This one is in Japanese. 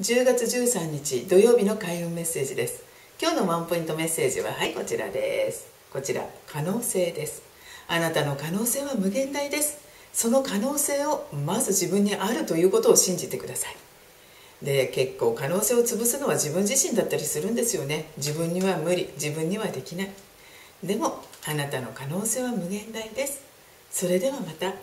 10月13日土曜日の開運メッセージです。今日のワンポイントメッセージははいこちらです。こちら可能性です。あなたの可能性は無限大です。その可能性をまず自分にあるということを信じてください。で結構可能性を潰すのは自分自身だったりするんですよね。自分には無理自分にはできない。でもあなたの可能性は無限大です。それではまた。